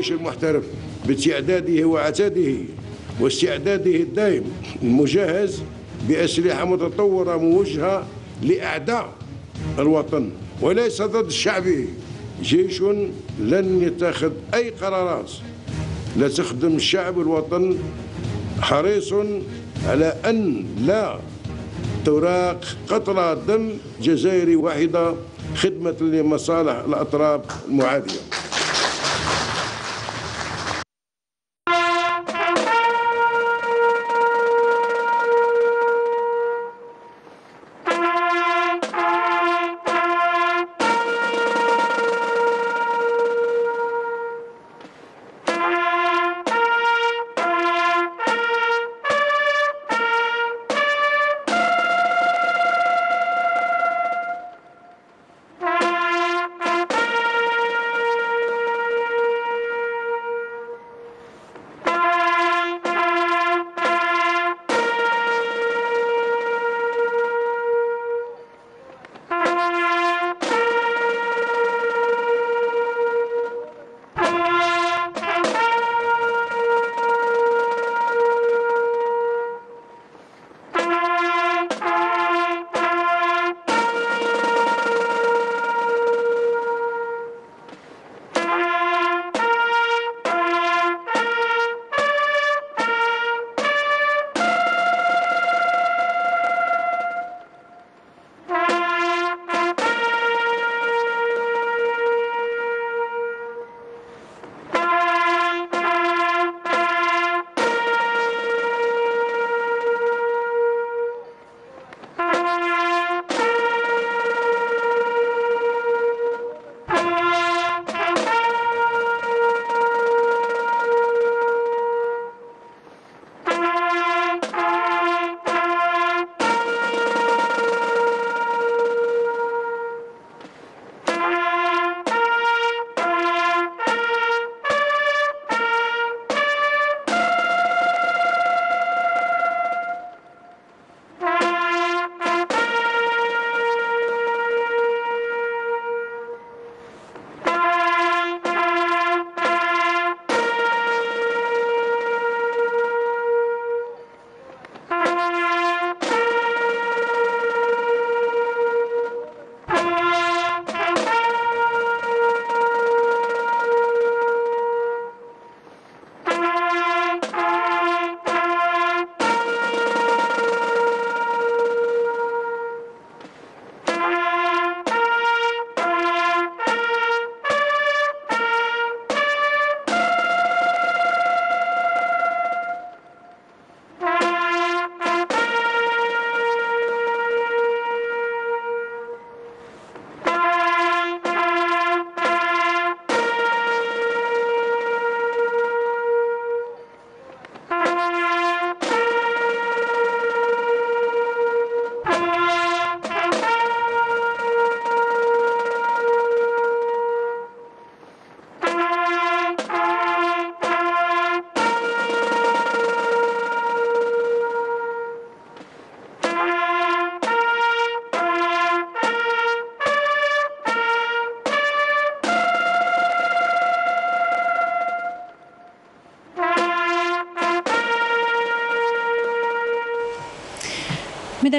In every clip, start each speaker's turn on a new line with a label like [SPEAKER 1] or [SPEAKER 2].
[SPEAKER 1] الجيش المحترف باستعداده وعتاده. واستعداده الدائم المجهز بأسلحة متطورة موجهة لأعداء الوطن. وليس ضد شعبه جيش لن يتخذ أي قرارات. لا تخدم الشعب والوطن حريص على أن لا تراق قطرة دم جزائري واحدة خدمة لمصالح الأطراف المعادية.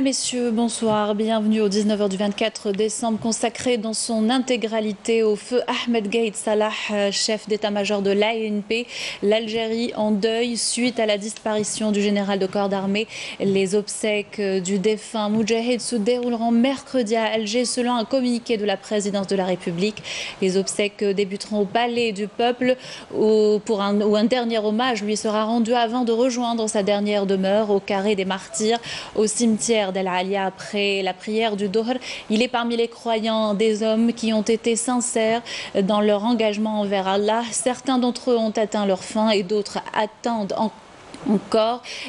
[SPEAKER 2] Messieurs, bonsoir. Bienvenue au 19h du 24 décembre, consacré dans son intégralité au feu Ahmed Gaïd Salah, chef d'état-major de l'ANP. L'Algérie en deuil suite à la disparition du général de corps d'armée. Les obsèques du défunt Moudjahid se dérouleront mercredi à Alger selon un communiqué de la présidence de la République. Les obsèques débuteront au Palais du Peuple où, pour un, où un dernier hommage lui sera rendu avant de rejoindre sa dernière demeure au Carré des Martyrs, au cimetière après la prière du Dohr. Il est parmi les croyants des hommes qui ont été sincères dans leur engagement envers Allah. Certains d'entre eux ont atteint leur fin et d'autres attendent encore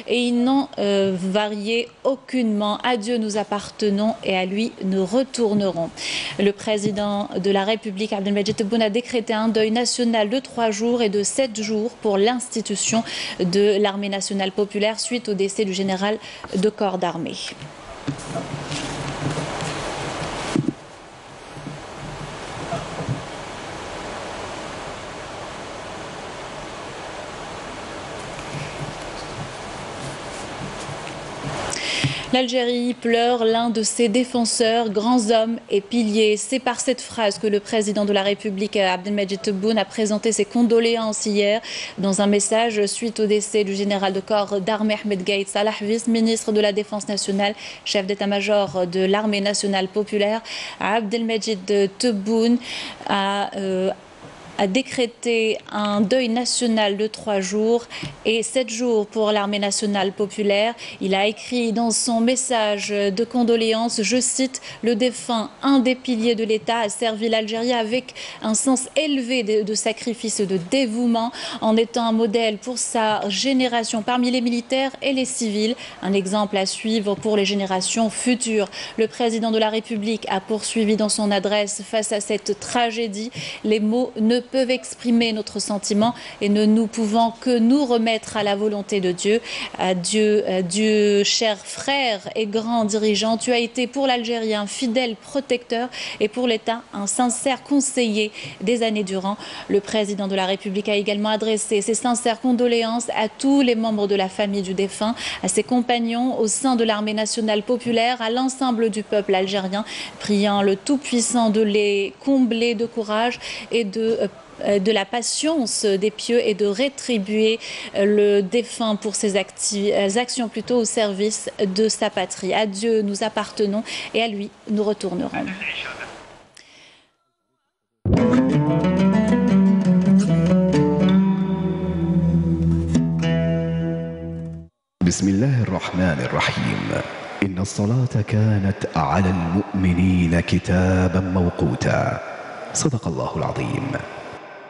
[SPEAKER 2] et ils n'ont euh, varié aucunement. À Dieu nous appartenons et à lui nous retournerons. Le président de la République, Abdelmajid Tebboune, a décrété un deuil national de trois jours et de sept jours pour l'institution de l'armée nationale populaire suite au décès du général de corps d'armée. L'Algérie pleure l'un de ses défenseurs, grands hommes et piliers. C'est par cette phrase que le président de la République, Abdelmajid Tebboune, a présenté ses condoléances hier dans un message suite au décès du général de corps d'armée Ahmed Gaïd Salah, vice-ministre de la Défense nationale, chef d'état-major de l'armée nationale populaire. Abdelmajid Tebboune a euh, a décrété un deuil national de trois jours et sept jours pour l'armée nationale populaire. Il a écrit dans son message de condoléances, je cite, le défunt, un des piliers de l'État, a servi l'Algérie avec un sens élevé de, de, sacrifice de dévouement en étant un modèle pour sa génération parmi les militaires et les civils, un exemple à suivre pour les générations futures. Le président de la République a poursuivi dans son adresse face à cette tragédie. Les mots ne peuvent exprimer notre sentiment et ne nous pouvons que nous remettre à la volonté de Dieu. Dieu, Dieu, cher frère et grand dirigeant, tu as été pour l'Algérie un fidèle protecteur et pour l'État un sincère conseiller des années durant. Le président de la République a également adressé ses sincères condoléances à tous les membres de la famille du défunt, à ses compagnons au sein de l'armée nationale populaire, à l'ensemble du peuple algérien, priant le Tout-Puissant de les combler de courage et de euh, de la patience des pieux et de rétribuer euh, le défunt pour ses euh, actions plutôt au service de sa patrie. À Dieu nous appartenons et à lui nous retournerons.
[SPEAKER 3] بسم الله الرحمن الرحيم إن الصلاة كانت على المؤمنين كتابا موقوتا صدق الله العظيم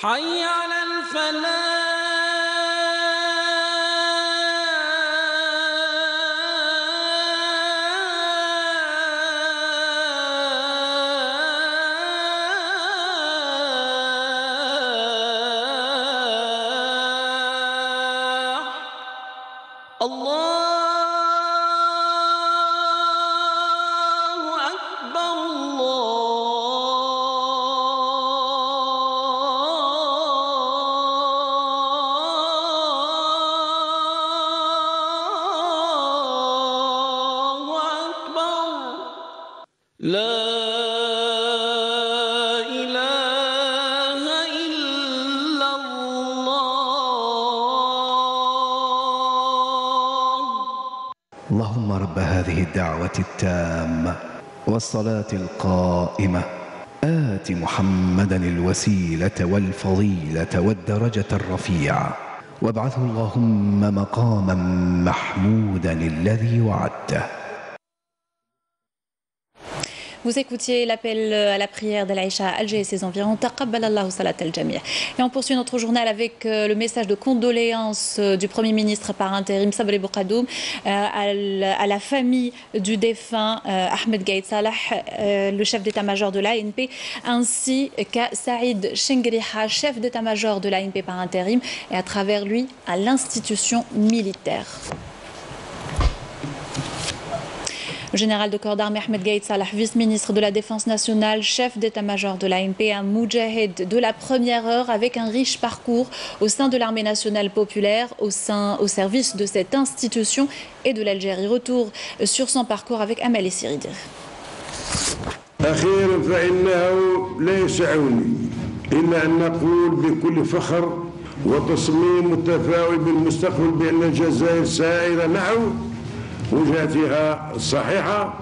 [SPEAKER 4] 韩 لا إله إلا الله.
[SPEAKER 3] اللهم رب هذه الدعوة التامة والصلاة القائمة. آت محمدا الوسيلة والفضيلة والدرجة الرفيعة. وابعثه اللهم مقاما محمودا الذي وعدته.
[SPEAKER 2] Vous écoutiez l'appel à la prière d'Alaïcha Alger et ses environs. Et on poursuit notre journal avec euh, le message de condoléances euh, du Premier ministre par intérim Sabri Boukadoum euh, à la famille du défunt Ahmed Gaïd Salah, le chef d'état-major de l'ANP, ainsi qu'à Saïd Shengriha, chef d'état-major de l'ANP par intérim, et à travers lui à l'institution militaire général de corps d'armée Ahmed Gaïd Salah, vice-ministre de la Défense nationale, chef d'état-major de l'ANP, un moudjahid de la première heure avec un riche parcours au sein de l'armée nationale populaire, au, sein, au service de cette institution et de l'Algérie. Retour sur son parcours avec Amal Siridir.
[SPEAKER 1] أخيرا فإنه لا يسعني إلا أن نقول بكل فخر وتصميم متفاؤل بالمستقبل بأن الجزائر سائرة نحو وجهتها الصحيحة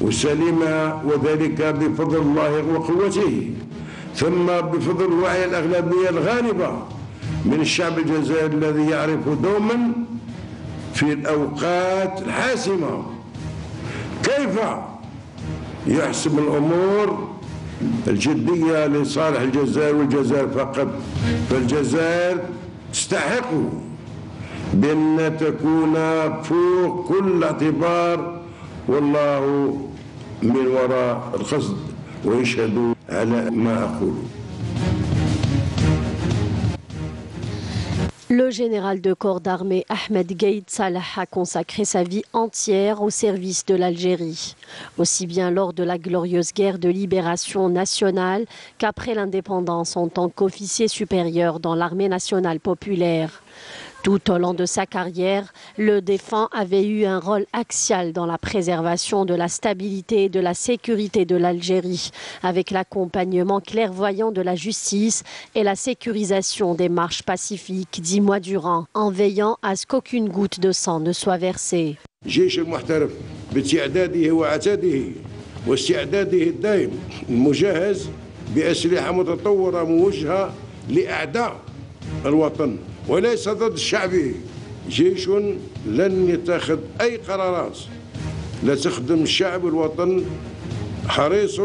[SPEAKER 1] والسليمة وذلك بفضل الله وقوته. ثم بفضل الوعي الأغلبية الغالبة من الشعب الجزائري الذي يعرف دوما في الأوقات الحاسمة. كيف يحسم الأمور الجدية لصالح الجزائر والجزائر فقط؟ فالجزائر تستحق بأن تكون فوق كل اعتبار والله من وراء القصد ويشهد على ما أقول
[SPEAKER 5] Le général de corps d'armée Ahmed Gaïd Salah a consacré sa vie entière au service de l'Algérie, aussi bien lors de la glorieuse guerre de libération nationale qu'après l'indépendance en tant qu'officier supérieur dans l'armée nationale populaire. Tout au long de sa carrière, le défunt avait eu un rôle axial dans la préservation de la stabilité et de la sécurité de l'Algérie, avec l'accompagnement clairvoyant de la justice et la sécurisation des marches pacifiques dix mois durant, en veillant à ce qu'aucune goutte de sang ne soit versée.
[SPEAKER 1] وليس ضد الشعبي جيش لن يتخذ أي قرارات لا تخدم الشعب والوطن حريص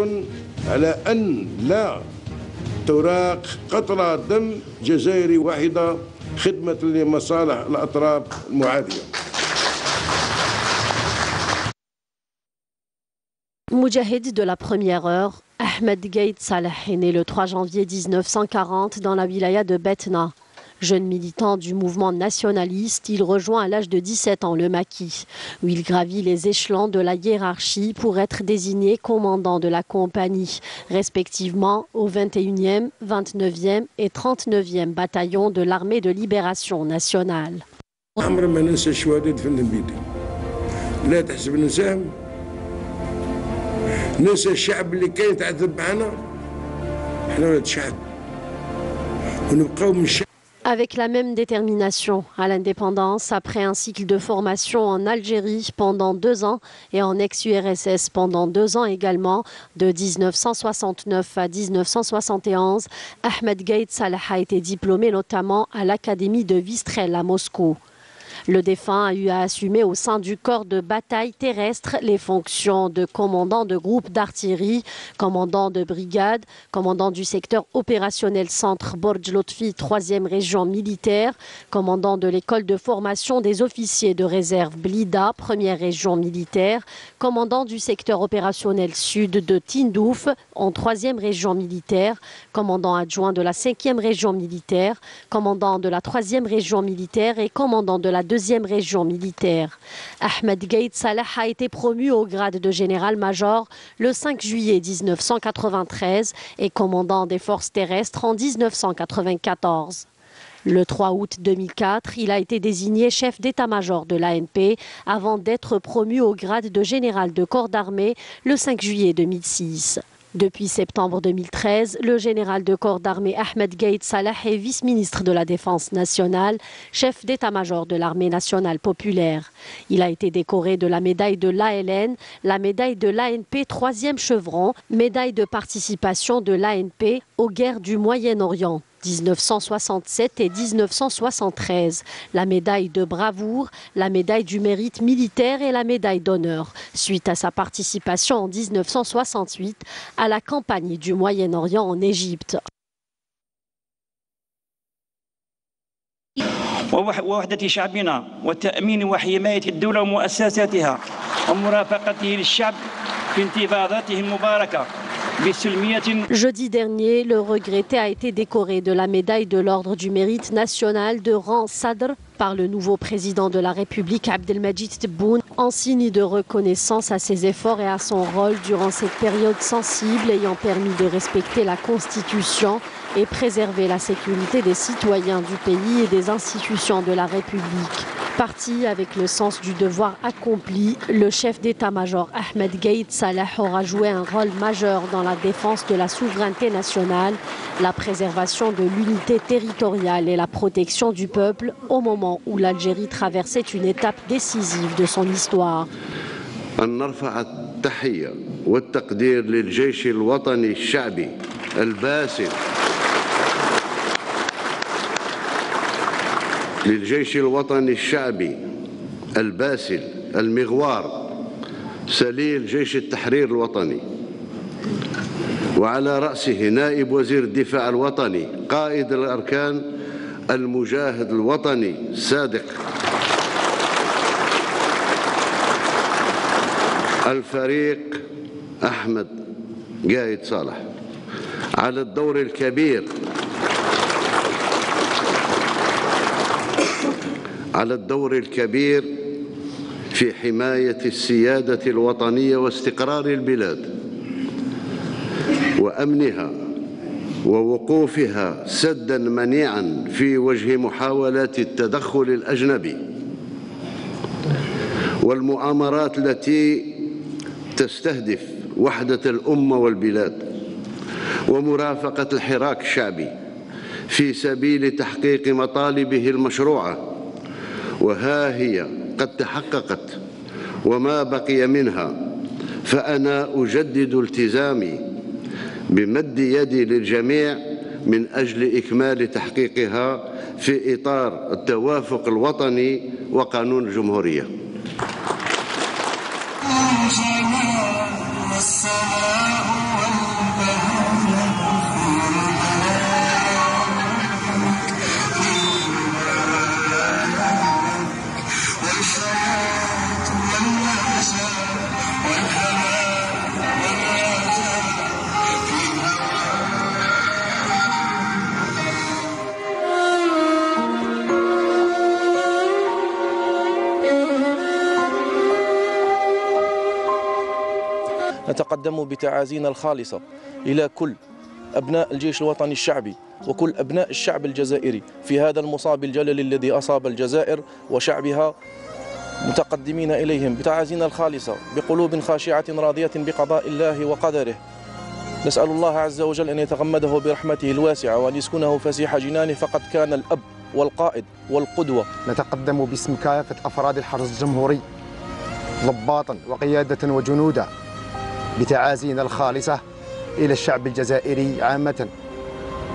[SPEAKER 1] على أن لا تراق قطرة دم جزائري واحدة خدمة لمصالح الأطراف المعادية
[SPEAKER 5] Moujahid de la première heure, Ahmed Gaïd Salah est né le 3 janvier 1940 dans la wilaya de Betna. Jeune militant du mouvement nationaliste, il rejoint à l'âge de 17 ans le maquis, où il gravit les échelons de la hiérarchie pour être désigné commandant de la compagnie, respectivement au 21e, 29e et 39e bataillon de l'armée de libération nationale. Avec la même détermination à l'indépendance, après un cycle de formation en Algérie pendant deux ans et en ex-URSS pendant deux ans également, de 1969 à 1971, Ahmed Gaïd Salah a été diplômé notamment à l'Académie de Vistrel à Moscou. Le défunt a eu à assumer au sein du corps de bataille terrestre les fonctions de commandant de groupe d'artillerie, commandant de brigade, commandant du secteur opérationnel centre Borj Lotfi, 3e région militaire, commandant de l'école de formation des officiers de réserve Blida, 1 région militaire, commandant du secteur opérationnel sud de Tindouf, en 3e région militaire, commandant adjoint de la 5e région militaire, commandant de la 3e région militaire et commandant de la deuxième région militaire. Ahmed Gaïd Salah a été promu au grade de général-major le 5 juillet 1993 et commandant des forces terrestres en 1994. Le 3 août 2004, il a été désigné chef d'état-major de l'ANP avant d'être promu au grade de général de corps d'armée le 5 juillet 2006. Depuis septembre 2013, le général de corps d'armée Ahmed Gaïd Salah est vice-ministre de la Défense nationale, chef d'état-major de l'armée nationale populaire. Il a été décoré de la médaille de l'ALN, la médaille de l'ANP troisième chevron, médaille de participation de l'ANP aux guerres du Moyen-Orient. 1967 et 1973, la médaille de bravoure, la médaille du mérite militaire et la médaille d'honneur, suite à sa participation en 1968 à la campagne du Moyen-Orient en Égypte.
[SPEAKER 6] ووحدة شعبنا وتأمين وحماية الدولة ومؤسساتها ومرافقته للشعب في انتفاضاته المباركة بسلمية
[SPEAKER 5] Jeudi dernier, le regretté a été décoré de la médaille de l'Ordre du mérite national de rang Sadr par le nouveau président de la République Abdelmajid Tebboune en signe de reconnaissance à ses efforts et à son rôle durant cette période sensible ayant permis de respecter la Constitution et préserver la sécurité des citoyens du pays et des institutions de la République. Parti avec le sens du devoir accompli, le chef d'état-major Ahmed Gaïd Salah aura joué un rôle majeur dans la défense de la souveraineté nationale, la préservation de l'unité territoriale et la protection du peuple au moment où l'Algérie traversait une étape décisive de son histoire.
[SPEAKER 7] أن نرفع التحية والتقدير للجيش الوطني الشعبي الباسل للجيش الوطني الشعبي الباسل المغوار سليل جيش التحرير الوطني. وعلى رأسه نائب وزير الدفاع الوطني قائد الأركان المجاهد الوطني الصادق الفريق أحمد قايد صالح. على الدور الكبير على الدور الكبير في حماية السيادة الوطنية واستقرار البلاد وأمنها ووقوفها سدا منيعا في وجه محاولات التدخل الأجنبي والمؤامرات التي تستهدف وحدة الأمة والبلاد ومرافقة الحراك الشعبي في سبيل تحقيق مطالبه المشروعة وها هي قد تحققت وما بقي منها فأنا أجدد التزامي بمد يدي للجميع من أجل إكمال تحقيقها في إطار التوافق الوطني وقانون الجمهورية.
[SPEAKER 8] نتقدم بتعازينا الخالصة إلى كل أبناء الجيش الوطني الشعبي وكل أبناء الشعب الجزائري في هذا المصاب الجلل الذي أصاب الجزائر وشعبها متقدمين إليهم بتعازينا الخالصة بقلوب خاشعة راضية بقضاء الله وقدره. نسأل الله عز وجل أن يتغمده برحمته الواسعة وأن يسكنه فسيح جنانه فقد كان الأب والقائد والقدوة.
[SPEAKER 9] نتقدم باسم كافة أفراد الحرس الجمهوري ضباطا وقيادة وجنودا. بتعازينا الخالصة إلى الشعب الجزائري عامة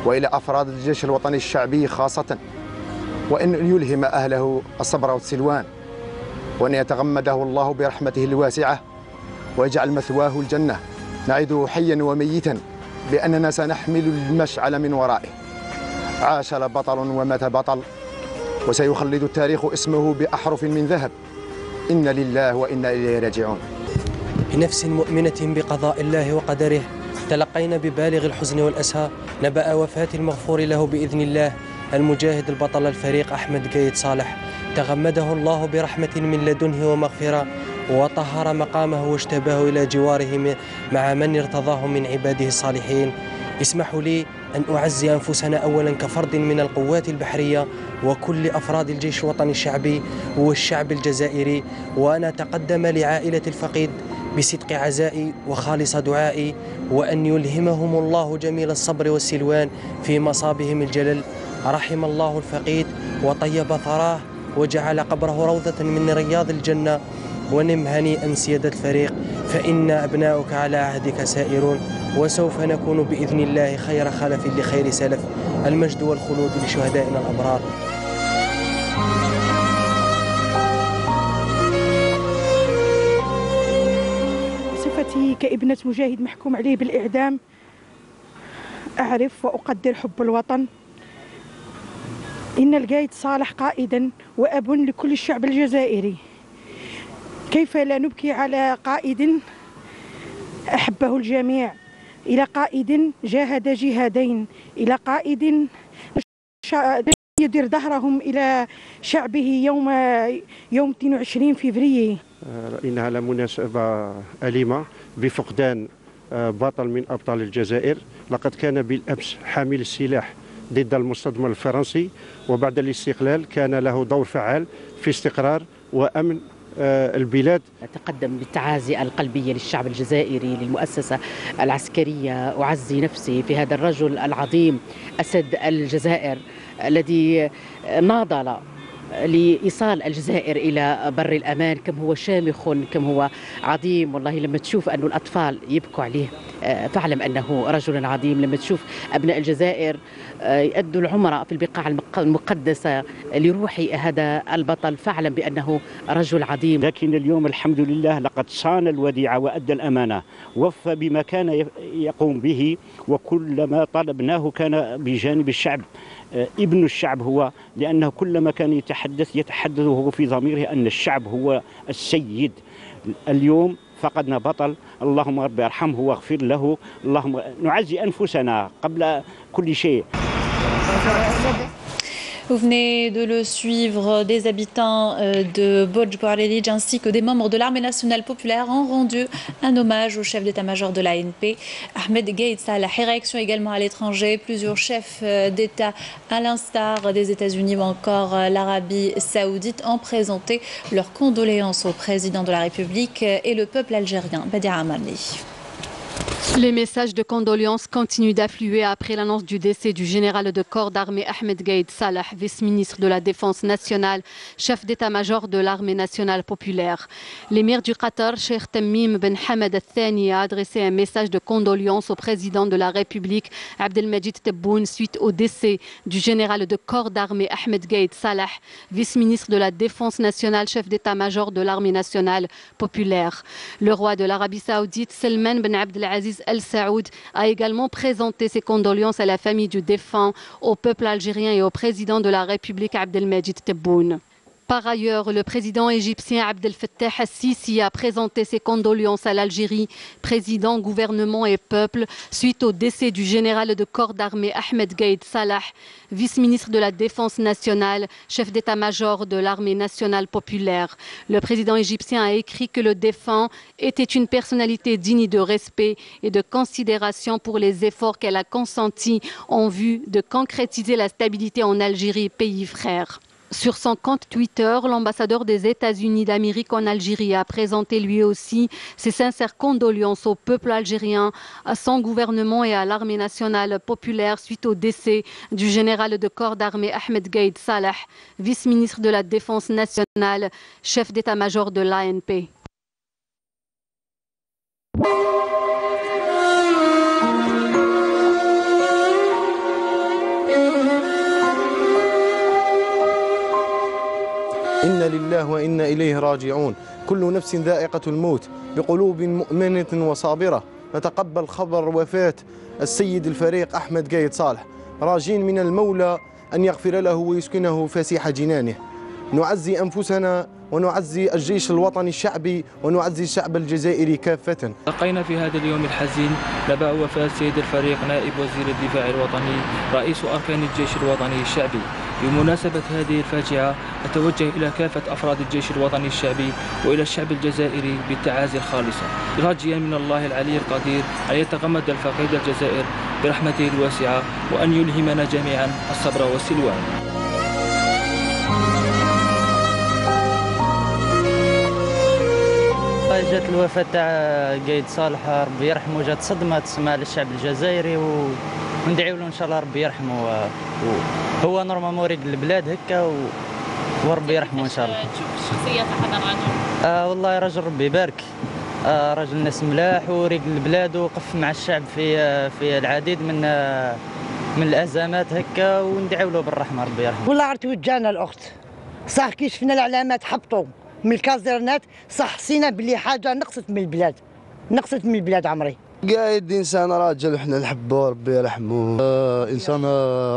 [SPEAKER 9] وإلى أفراد الجيش الوطني الشعبي خاصة وأن يلهم أهله الصبر والسلوان وأن يتغمده الله برحمته الواسعة ويجعل مثواه الجنة. نعده حيا وميتا بأننا سنحمل المشعل من ورائه. عاش بطل ومات بطل وسيخلد التاريخ اسمه بأحرف من ذهب. إن لله وإنا إليه راجعون.
[SPEAKER 10] بنفس مؤمنة بقضاء الله وقدره. تلقينا ببالغ الحزن والأسى. نبأ وفاة المغفور له بإذن الله. المجاهد البطل الفريق أحمد قايد صالح. تغمده الله برحمة من لدنه ومغفرة. وطهر مقامه واجتباه إلى جواره مع من ارتضاه من عباده الصالحين. اسمحوا لي أن أعزي أنفسنا أولا كفرد من القوات البحرية وكل أفراد الجيش الوطني الشعبي والشعب الجزائري. وأن أتقدم لعائلة الفقيد بصدق عزائي وخالص دعائي وأن يلهمهم الله جميل الصبر والسلوان في مصابهم الجلل. رحم الله الفقيد وطيب ثراه وجعل قبره روضة من رياض الجنة. ونم هنيئا سيادة الفريق فإن أبناؤك على عهدك سائرون. وسوف نكون بإذن الله خير خلف لخير سلف. المجد والخلود لشهدائنا الأبرار.
[SPEAKER 11] كابنة مجاهد محكوم عليه بالإعدام أعرف وأقدر حب الوطن. إن القايد صالح قائدا وأب لكل الشعب الجزائري. كيف لا نبكي على قائد أحبه الجميع؟ إلى قائد جاهد جهادين إلى قائد يدير ظهرهم إلى شعبه يوم يوم 22 فبراير
[SPEAKER 12] إنها على مناسبة أليمة. بفقدان آه، بطل من أبطال الجزائر. لقد كان بالأمس حامل السلاح ضد المستضمر الفرنسي وبعد الاستقلال كان له دور فعال في استقرار وأمن آه، البلاد.
[SPEAKER 13] أتقدم بالتعازي القلبية للشعب الجزائري للمؤسسة العسكرية. أعزي نفسي في هذا الرجل العظيم أسد الجزائر الذي ناضل لإيصال الجزائر إلى بر الأمان كم هو شامخ كم هو عظيم. والله لما تشوف أن الأطفال يبكوا عليه آه، فاعلم أنه رجل عظيم. لما تشوف أبناء الجزائر آه، يأدوا العمرة في البقاع المق- المقدسة لروح هذا البطل. فاعلم بأنه رجل عظيم.
[SPEAKER 14] لكن اليوم الحمد لله لقد صان الوديعة وأدى الأمانة وفى بما كان يقوم به وكل ما طلبناه كان بجانب الشعب. ابن الشعب هو لأنه كلما كان يتحدث يتحدث وهو في ضميره أن الشعب هو السيد. اليوم فقدنا بطل اللهم رب ارحمه واغفر له. اللهم نعزي أنفسنا قبل كل شيء.
[SPEAKER 2] Vous venez de le suivre, des habitants euh, de Bojboarelij ainsi que des membres de l'armée nationale populaire ont rendu un hommage au chef d'état-major de l'ANP, Ahmed Gaïd Salah. Réaction également à l'étranger, plusieurs chefs euh, d'État, à l'instar des États-Unis ou encore euh, l'Arabie saoudite, ont présenté leurs condoléances au président de la République euh, et le peuple algérien, Badia Amani.
[SPEAKER 15] Les messages de condoléances continuent d'affluer après l'annonce du décès du général de corps d'armée Ahmed Gaïd Salah, vice-ministre de la Défense nationale, chef d'état-major de l'armée nationale populaire. L'émir du Qatar, Sheikh Tamim Ben Hamad Al-Thani, a adressé un message de condoléances au président de la République, Abdelmajid Tebboune, suite au décès du général de corps d'armée Ahmed Gaïd Salah, vice-ministre de la Défense nationale, chef d'état-major de l'armée nationale populaire. Le roi de l'Arabie saoudite, Salman Ben Abdelaziz Al Saoud, a également présenté ses condoléances à la famille du défunt, au peuple algérien et au président de la République Abdelmajid Tebboune. Par ailleurs, le président égyptien Abdel Fattah al-Sisi a présenté ses condoléances à l'Algérie, président, gouvernement et peuple, suite au décès du général de corps d'armée Ahmed Gaïd Salah, vice-ministre de la Défense nationale, chef d'état-major de l'armée nationale populaire. Le président égyptien a écrit que le défunt était une personnalité digne de respect et de considération pour les efforts qu'elle a consentis en vue de concrétiser la stabilité en Algérie, pays frère. Sur son compte Twitter, l'ambassadeur des États-Unis d'Amérique en Algérie a présenté lui aussi ses sincères condoléances au peuple algérien, à son gouvernement et à l'armée nationale populaire suite au décès du général de corps d'armée Ahmed Gaïd Salah, vice-ministre de la Défense nationale, chef d'état-major de l'ANP.
[SPEAKER 16] إن لله وإنا إليه راجعون. كل نفس ذائقة الموت بقلوب مؤمنة وصابرة. نتقبل خبر وفاة السيد الفريق أحمد قايد صالح. راجين من المولى أن يغفر له ويسكنه فسيح جنانه. نعزي أنفسنا ونعزي الجيش الوطني الشعبي ونعزي الشعب الجزائري كافة.
[SPEAKER 17] لقينا في هذا اليوم الحزين نبأ وفاة سيد الفريق نائب وزير الدفاع الوطني رئيس أركان الجيش الوطني الشعبي. بمناسبة هذه الفاجعة أتوجه إلى كافة أفراد الجيش الوطني الشعبي وإلى الشعب الجزائري بالتعازي الخالصة. راجيا من الله العلي القدير أن يتغمد الفقيد الجزائر برحمته الواسعة وأن يلهمنا جميعا الصبر والسلوان.
[SPEAKER 18] جات الوفاة تاع قايد صالح ربي يرحمه جات صدمة تسمع للشعب الجزائري و... وندعيو له إن شاء الله ربي يرحمه و... هو normalement ريق البلاد هكا و... وربي يرحمه إن شاء الله.
[SPEAKER 19] تشوف الشخصية تاع هذا الرجل؟
[SPEAKER 18] آه والله رجل ربي يبارك. آه، رجل ناس ملاح وريق البلاد وقف مع الشعب في آه، في العديد من آه، من الأزمات هكا وندعوا له بالرحمة ربي يرحمه.
[SPEAKER 20] والله عرفت وجانا الأخت؟ صح كي شفنا العلامات حبطوا من الكازيرنات صح حسينا بلي حاجة نقصت من البلاد. نقصت من البلاد عمري.
[SPEAKER 21] قايد إنسان راجل وحنا نحبه ربي يرحمه. آه إنسان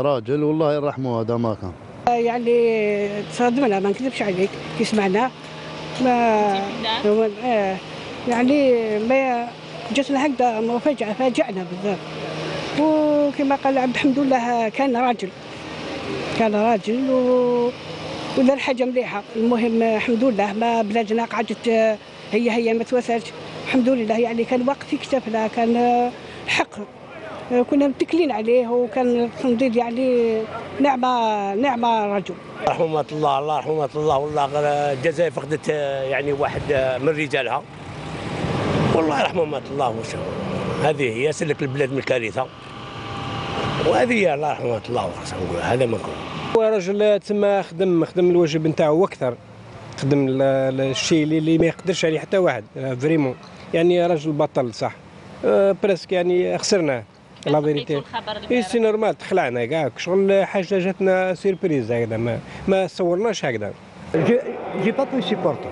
[SPEAKER 21] راجل والله يرحمه هذا ما كان.
[SPEAKER 19] يعني تصدمنا ما نكذبش عليك. كي سمعنا ما هو آه يعني ما جاتنا هكذا مفاجأة فاجأنا بزاف وكما قال عبد الحمد لله كان راجل. كان راجل و ودار حاجة مليحة. المهم الحمد لله ما بلادنا قعدت آه، هي هي ما توسلش الحمد لله يعني كان واقف في كتافنا كان الحق آه، كنا متكلين عليه وكان التنضيد يعني نعمة نعمة رجل.
[SPEAKER 22] رحمة الله الله رحمة الله والله الجزائر فقدت يعني واحد من رجالها. والله رحمة الله وش هذه هي سلك البلاد من الكارثة. وهذه هي الله رحمة الله هذا ما نقول.
[SPEAKER 23] هو راجل تما خدم خدم الواجب نتاعو وأكثر خدم ال- ال- الشيء اللي, اللي ما يقدرش عليه حتى واحد. آه، vraiment. يعني راجل بطل صح. آه، parce que يعني خسرناه la vérité. et c'est normal تخلعنا كاع. شغل حاجة جاتنا surprise هكذا. ما ما صورناش هكذا.
[SPEAKER 24] j'ai pas pu supporter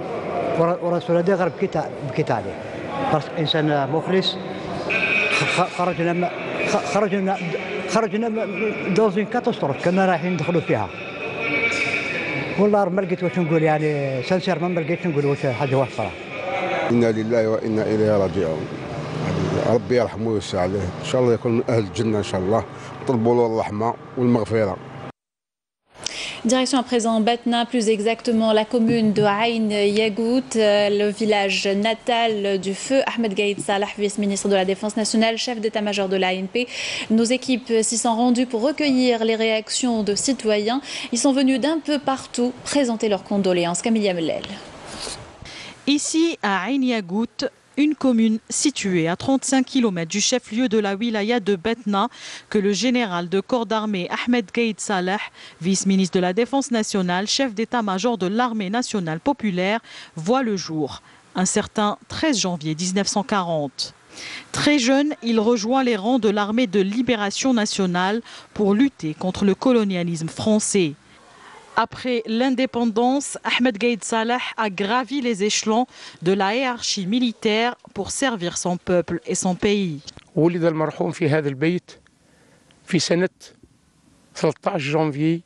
[SPEAKER 24] ورسول هذا غير بكيت بكيت عليه parce que انسان مخلص خ- خرجنا خرجنا خرجنا d'une catastrophe كنا رايحين ندخلوا فيها والله ما لقيت واش نقول؟ يعني سانسير ما لقيتش نقول واش حاجة واحدة صراحة
[SPEAKER 25] إنا لله وإنا إليه راجعون. ربي يرحمه ويوسع عليه إن شاء الله يكون من أهل الجنة إن شاء الله. طلبوا له الرحمة والمغفرة.
[SPEAKER 2] Direction à présent Batna, plus exactement la commune de Ain Yagout, euh, le village natal du feu Ahmed Gaïd Salah, vice-ministre de la Défense nationale, chef d'état-major de l'ANP. Nos équipes s'y sont rendues pour recueillir les réactions de citoyens. Ils sont venus d'un peu partout présenter leurs condoléances. Camilla Mellel.
[SPEAKER 26] Ici, à Ain Yagout, une commune située à 35 km du chef-lieu de la wilaya de Betna, que le général de corps d'armée Ahmed Gaïd Saleh, vice-ministre de la Défense nationale, chef d'état-major de l'armée nationale populaire, voit le jour, un certain 13 janvier 1940. Très jeune, il rejoint les rangs de l'armée de libération nationale pour lutter contre le colonialisme français. Après l'indépendance, Ahmed Gaïd Salah a gravi les échelons de la hiérarchie militaire pour servir son peuple et son pays.
[SPEAKER 27] ولد المرحوم في هذا البيت في سنة 13 جانفي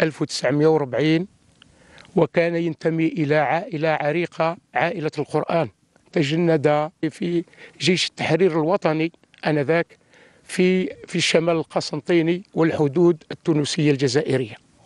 [SPEAKER 27] 1940 وكان ينتمي إلى عائلة عريقة عائلة القرآن تجند في جيش التحرير الوطني آنذاك في في الشمال القسنطيني والحدود التونسية الجزائرية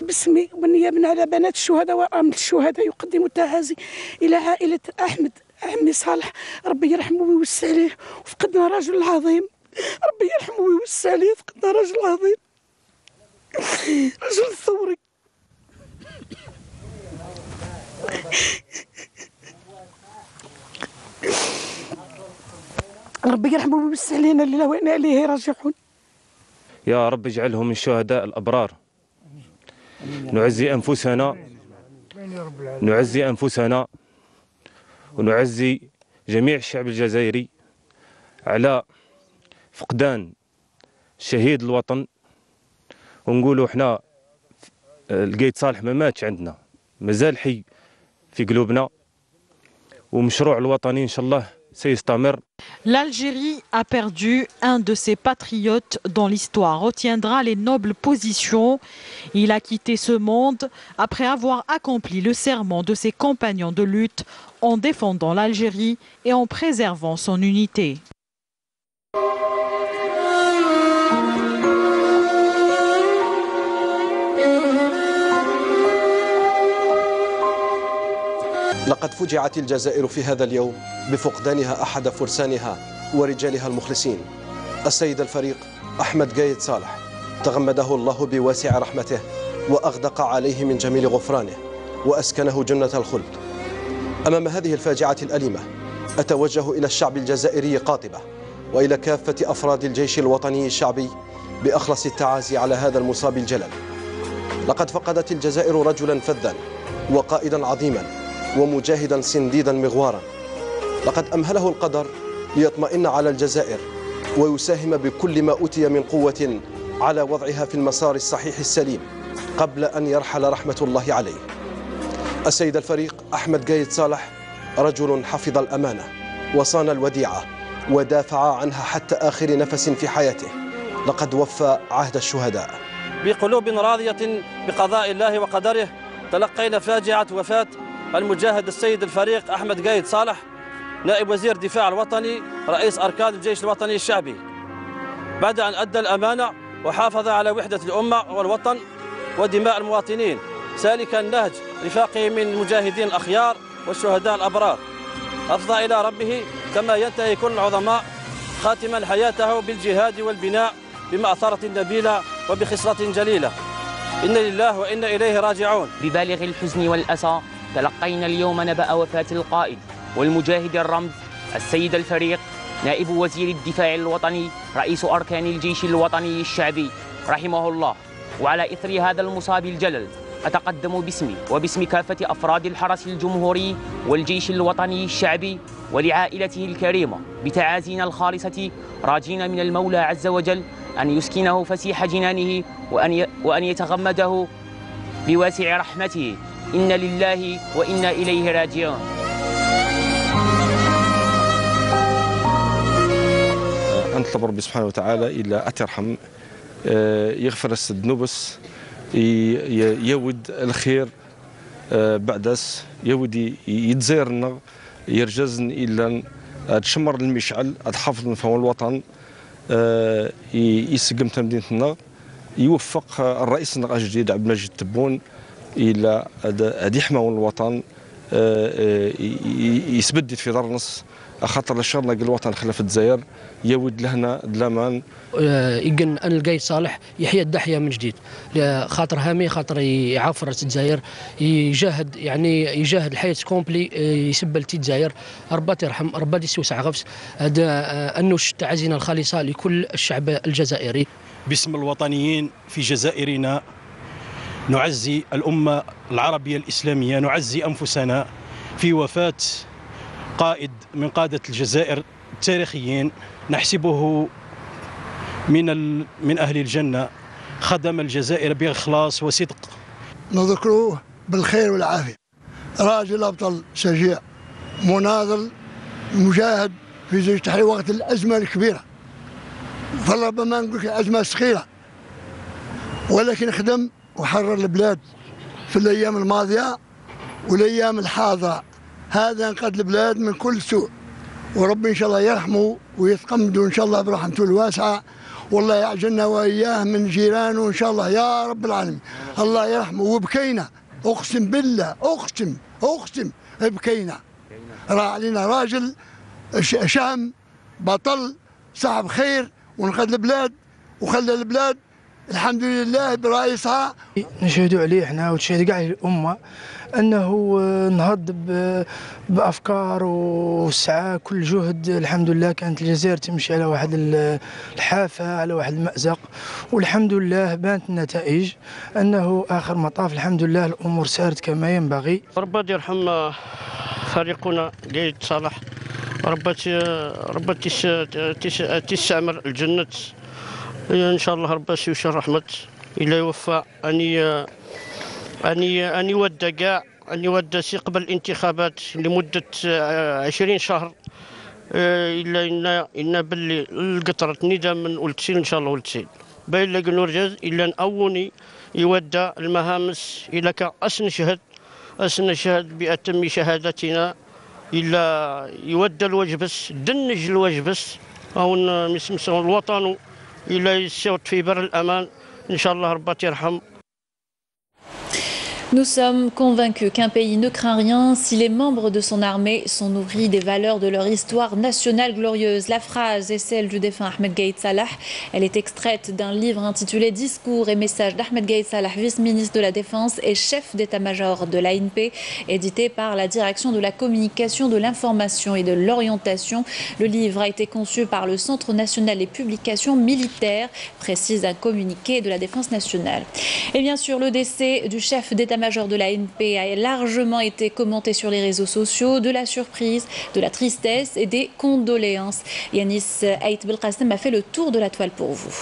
[SPEAKER 19] باسمي ونيابا على بنات الشهداء وأمن الشهداء يقدم التعازي إلى عائلة أحمد عمي صالح. ربي يرحمه ويوسع عليه. وفقدنا رجل عظيم. ربي يرحمه ويوسع عليه. فقدنا رجل عظيم. رجل ثوري. ربي يرحمه ويوسع علينا لله وإنا إليه راجعون.
[SPEAKER 28] يا رب اجعلهم من شهداء الأبرار. نعزي أنفسنا. نعزي أنفسنا. ونعزي جميع الشعب الجزائري على فقدان شهيد الوطن. ونقولوا إحنا القيد صالح ما ماتش عندنا. مازال حي في قلوبنا. ومشروع الوطني إن شاء الله
[SPEAKER 26] L'Algérie a perdu un de ses patriotes dont l'histoire retiendra les nobles positions. Il a quitté ce monde après avoir accompli le serment de ses compagnons de lutte en défendant l'Algérie et en préservant son unité.
[SPEAKER 29] لقد فجعت الجزائر في هذا اليوم بفقدانها أحد فرسانها ورجالها المخلصين. السيد الفريق أحمد قايد صالح تغمده الله بواسع رحمته وأغدق عليه من جميل غفرانه وأسكنه جنة الخلد. أمام هذه الفاجعة الأليمة أتوجه إلى الشعب الجزائري قاطبة وإلى كافة أفراد الجيش الوطني الشعبي بأخلص التعازي على هذا المصاب الجلل لقد فقدت الجزائر رجلا فذا وقائدا عظيما ومجاهدا سنديدا مغوارا. لقد أمهله القدر ليطمئن على الجزائر ويساهم بكل ما أوتي من قوة على وضعها في المسار الصحيح السليم قبل أن يرحل رحمة الله عليه. السيد الفريق أحمد قايد صالح رجل حفظ الأمانة وصان الوديعة ودافع عنها حتى آخر نفس في حياته. لقد وفى عهد الشهداء.
[SPEAKER 28] بقلوب راضية بقضاء الله وقدره تلقينا فاجعة وفاة المجاهد السيد الفريق أحمد قايد صالح نائب وزير الدفاع الوطني رئيس أركان الجيش الوطني الشعبي. بعد أن أدى الأمانة وحافظ على وحدة الأمة والوطن ودماء المواطنين سالكا نهج رفاقه من المجاهدين الأخيار والشهداء الأبرار. أفضى إلى ربه كما ينتهي كل العظماء خاتما حياته بالجهاد والبناء بمأثرة نبيلة وبخصلة جليلة. إن لله وإنا إليه راجعون.
[SPEAKER 30] ببالغ الحزن والأسى تلقينا اليوم نبأ وفاة القائد والمجاهد الرمز السيد الفريق نائب وزير الدفاع الوطني رئيس أركان الجيش الوطني الشعبي رحمه الله. وعلى إثر هذا المصاب الجلل أتقدم باسمي وباسم كافة أفراد الحرس الجمهوري والجيش الوطني الشعبي ولعائلته الكريمة بتعازينا الخالصة راجين من المولى عز وجل أن يسكنه فسيح جنانه وأن وأن يتغمده بواسع رحمته. إن لله وإنا إليه راجعون.
[SPEAKER 23] نطلب ربي سبحانه وتعالى إلا أترحم يغفر الذنوبس يود الخير بعدس يود يتزيرنا يرجزن إلا تشمر المشعل تحافظ فهو الوطن يسقم تمدينتنا يوفق الرئيس الجديد عبد المجيد تبون إلى هذه يحموا الوطن يسبدد في درنس خاطر الشر نلقى الوطن خلف الجزائر. يود لهنا دلامان
[SPEAKER 31] يقن أن القايد صالح يحيى الدحيه من جديد. خاطر هامي خاطر يعافر الجزائر يجاهد يعني يجاهد الحياة كومبلي يسبل الجزائر. ربات يرحم ربات يسوسع غفس هذا انوش تعازينا الخالصه لكل الشعب الجزائري.
[SPEAKER 32] باسم الوطنيين في جزائرنا نعزي الأمة العربية الإسلامية نعزي أنفسنا في وفاة قائد من قادة الجزائر التاريخيين. نحسبه من. من أهل الجنة خدم الجزائر بإخلاص وصدق.
[SPEAKER 16] نذكروه بالخير والعافية. راجل أبطل شجاع مناضل مجاهد في زوج تحرير وقت الأزمة الكبيرة. فربما نقول أزمة صغيرة ولكن خدم وحرر البلاد في الأيام الماضية والأيام الحاضرة. هذا انقذ البلاد من كل سوء. وربي إن شاء الله يرحمه ويتقمدوا إن شاء الله برحمته الواسعة. والله يعجلنا وإياه من جيرانه إن شاء الله. يا رب العالمين. الله يرحمه. وبكينا. أقسم بالله. أقسم. أقسم. بكينا راح علينا راجل شهم بطل صاحب خير ونقذ البلاد. وخلى البلاد الحمد لله برئيسها.
[SPEAKER 27] نشهدوا عليه إحنا وتشهد كاع الأمة أنه نهض بأفكار وسعى كل جهد. الحمد لله كانت الجزائر تمشي على واحد الحافة على واحد المأزق. والحمد لله بانت النتائج أنه آخر مطاف. الحمد لله الأمور سارت كما ينبغي.
[SPEAKER 22] ربي يرحم فريقنا قايد صالح. ربي ربي تستعمر الجنة. إن شاء الله ربي يوشى رحمه إلى يوفى. اني اني اني ودى كاع اني ودى قبل الانتخابات لمدة عشرين شهر. إلا ان إن باللي القطرة ندى من ولتسين إن شاء الله ولتسين باين لك نرجز إلا أوني يودى المهامس. إلى كأسن شهد أسن شهد بأتم شهادتنا. إلا يودى الوجبس دنج الوجبس. أو مسمس الوطن. إلا يسوت في بر الأمان. إن شاء الله ربي يرحم.
[SPEAKER 2] Nous sommes convaincus qu'un pays ne craint rien si les membres de son armée sont nourris des valeurs de leur histoire nationale glorieuse. La phrase est celle du défunt Ahmed Gaïd Salah. Elle est extraite d'un livre intitulé Discours et messages d'Ahmed Gaïd Salah, vice-ministre de la Défense et chef d'état-major de l'ANP, édité par la Direction de la communication, de l'information et de l'orientation. Le livre a été conçu par le Centre national des publications militaires, précise un communiqué de la Défense nationale. Major de l'ANP a largement été commenté sur les réseaux sociaux, de la surprise, de la tristesse et des condoléances. Yanis Aït Belkacem a fait le tour de la toile pour vous.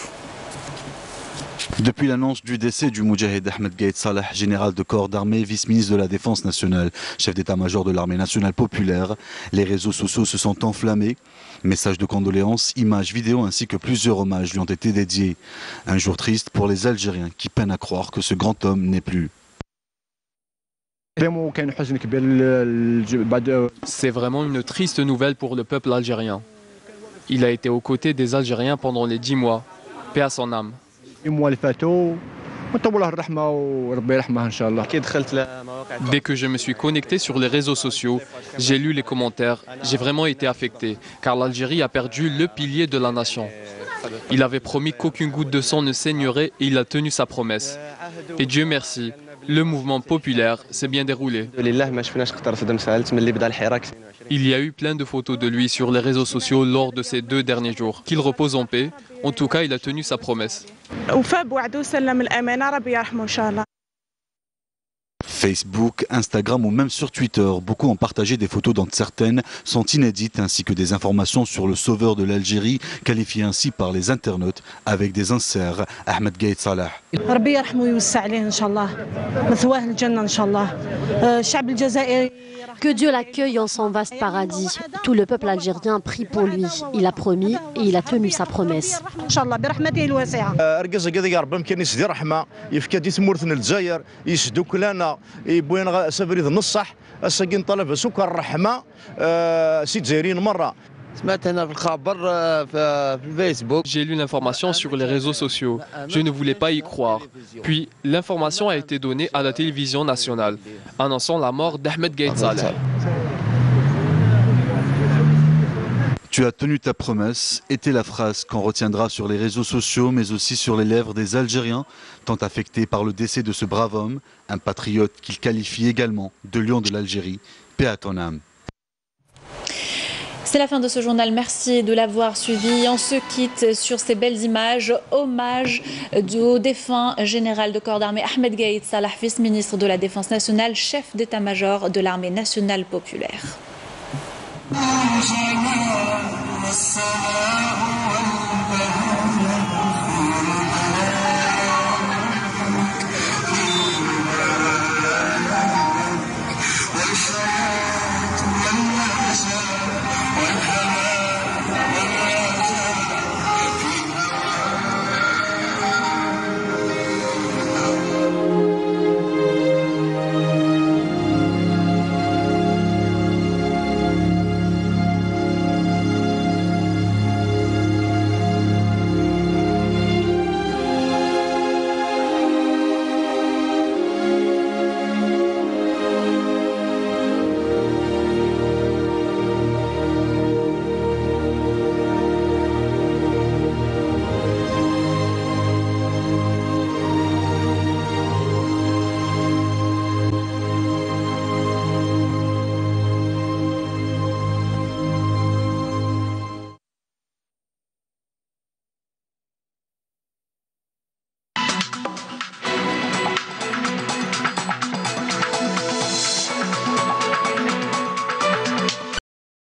[SPEAKER 33] Depuis l'annonce du décès du Moudjahid Ahmed Gaït Salah, général de corps d'armée, vice-ministre de la Défense nationale, chef d'état-major de l'armée nationale populaire, les réseaux sociaux se sont enflammés. Messages de condoléances, images, vidéos ainsi que plusieurs hommages lui ont été dédiés. Un jour triste pour les Algériens qui peinent à croire que ce grand homme n'est plus.
[SPEAKER 34] C'est vraiment une triste nouvelle pour le peuple algérien. Il a été aux côtés des Algériens pendant les dix mois. Paix à son âme. Dès que je me suis connecté sur les réseaux sociaux, j'ai lu les commentaires, j'ai vraiment été affecté, car l'Algérie a perdu le pilier de la nation. Il avait promis qu'aucune goutte de sang ne saignerait et il a tenu sa promesse. Et Dieu merci, le mouvement populaire s'est bien déroulé. Il y a eu plein de photos de lui sur les réseaux sociaux lors de ces deux derniers jours. Qu'il repose en paix. En tout cas, il a tenu sa promesse.
[SPEAKER 33] Facebook, Instagram ou même sur Twitter, beaucoup ont partagé des photos dont certaines sont inédites ainsi que des informations sur le sauveur de l'Algérie, qualifié ainsi par les internautes avec des inserts. Ahmed Gaït Salah.
[SPEAKER 35] Que Dieu l'accueille en son vaste paradis. Tout le peuple algérien prie pour lui. Il a promis et il a tenu sa promesse.
[SPEAKER 34] J'ai lu l'information sur les réseaux sociaux. Je ne voulais pas y croire. Puis, l'information a été donnée à la télévision nationale, annonçant la mort d'Ahmed Gaïd Saleh.
[SPEAKER 33] Tu as tenu ta promesse, était la phrase qu'on retiendra sur les réseaux sociaux, mais aussi sur les lèvres des Algériens, tant affectés par le décès de ce brave homme, un patriote qu'il qualifie également de lion de l'Algérie. Paix à ton âme.
[SPEAKER 2] C'est la fin de ce journal. Merci de l'avoir suivi. On se quitte sur ces belles images. Hommage au défunt général de corps d'armée Ahmed Gaïd Salah, vice-ministre de la Défense nationale, chef d'état-major de l'armée nationale populaire.